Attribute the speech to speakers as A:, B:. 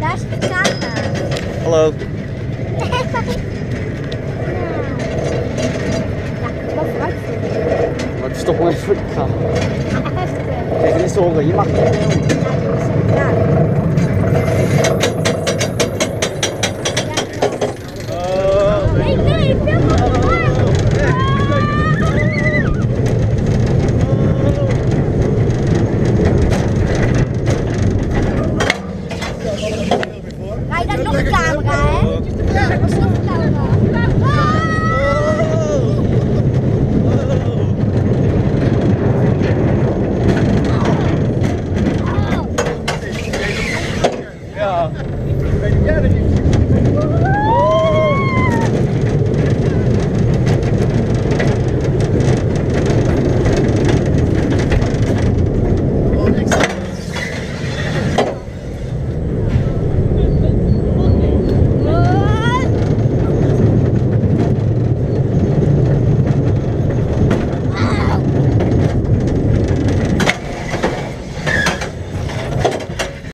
A: Daar is de camera.
B: Hallo. Maar het is toch wel voor de camera.
A: Echt. eh,
B: Kijk, dit is horen. Je mag niet.
A: Ja. Hij daar nog een camera, hè? Ja, was nog